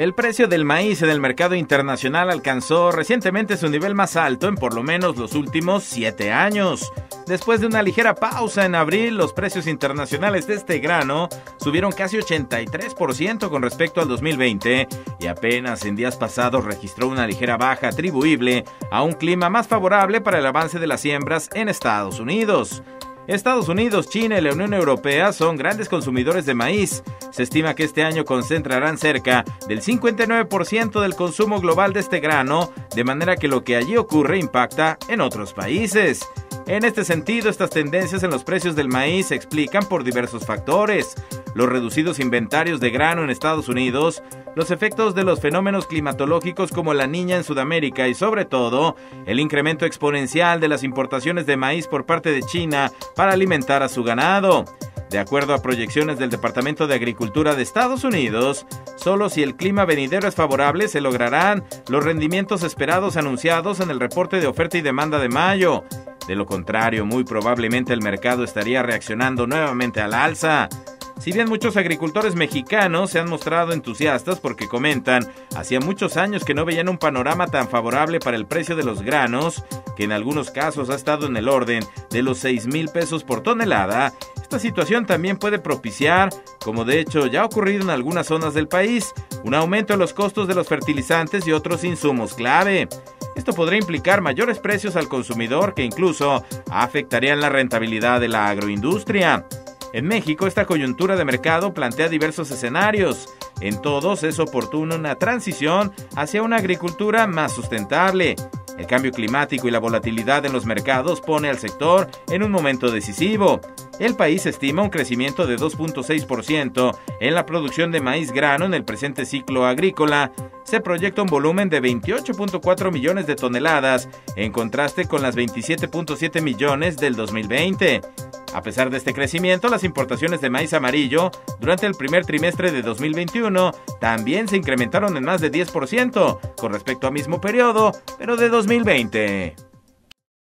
El precio del maíz en el mercado internacional alcanzó recientemente su nivel más alto en por lo menos los últimos siete años. Después de una ligera pausa en abril, los precios internacionales de este grano subieron casi 83% con respecto al 2020 y apenas en días pasados registró una ligera baja atribuible a un clima más favorable para el avance de las siembras en Estados Unidos. Estados Unidos, China y la Unión Europea son grandes consumidores de maíz. Se estima que este año concentrarán cerca del 59% del consumo global de este grano, de manera que lo que allí ocurre impacta en otros países. En este sentido, estas tendencias en los precios del maíz se explican por diversos factores. Los reducidos inventarios de grano en Estados Unidos, los efectos de los fenómenos climatológicos como la niña en Sudamérica y sobre todo el incremento exponencial de las importaciones de maíz por parte de China para alimentar a su ganado. De acuerdo a proyecciones del Departamento de Agricultura de Estados Unidos, solo si el clima venidero es favorable se lograrán los rendimientos esperados anunciados en el reporte de oferta y demanda de mayo. De lo contrario, muy probablemente el mercado estaría reaccionando nuevamente al alza. Si bien muchos agricultores mexicanos se han mostrado entusiastas porque comentan, hacía muchos años que no veían un panorama tan favorable para el precio de los granos, que en algunos casos ha estado en el orden de los 6 mil pesos por tonelada, esta situación también puede propiciar, como de hecho ya ha ocurrido en algunas zonas del país, un aumento en los costos de los fertilizantes y otros insumos clave. Esto podría implicar mayores precios al consumidor que incluso afectarían la rentabilidad de la agroindustria. En México, esta coyuntura de mercado plantea diversos escenarios. En todos es oportuna una transición hacia una agricultura más sustentable. El cambio climático y la volatilidad en los mercados pone al sector en un momento decisivo. El país estima un crecimiento de 2.6% en la producción de maíz grano en el presente ciclo agrícola. Se proyecta un volumen de 28.4 millones de toneladas, en contraste con las 27.7 millones del 2020. A pesar de este crecimiento, las importaciones de maíz amarillo durante el primer trimestre de 2021 también se incrementaron en más de 10% con respecto al mismo periodo, pero de 2020.